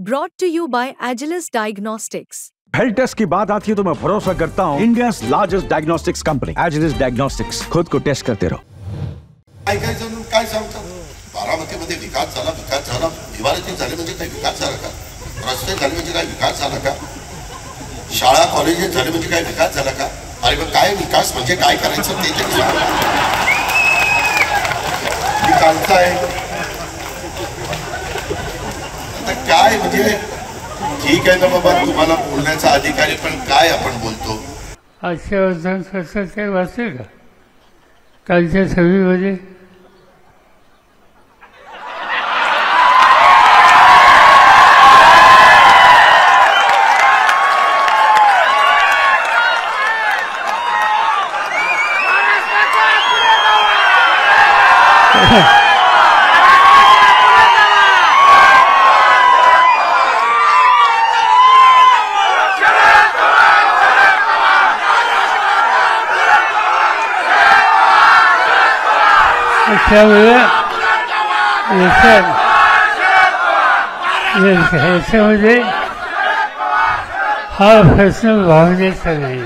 brought to you by Agilus Diagnostics. Health test की बात आती है तो मैं भरोसा करता हूँ। India largest diagnostics company Agilus Diagnostics खुद को टेस्ट करते रहो। काय काय जण काय सांगतात बारामतीमध्ये विकास झाला विकास झाला. इमारती झाले म्हणजे काय विकास झाला का? रस्ते झाले म्हणजे काय विकास झाला का? शाळा कॉलेजेस झाले म्हणजे काय विकास झाला का? अरे मग काय विकास म्हणजे काय करायचं ते तरी सांग. मी आहे आता काय म्हणजे ठीक आहे ना बाबा? तुम्हाला बोलण्याचा अधिकार आहे पण काय आपण बोलतो? आजच्या वर्तमान कसं ते वाचले का? कालच्या सभेमध्ये? त्यामुळे याच्या याच्यामध्ये हा प्रश्न भावनेचा नाही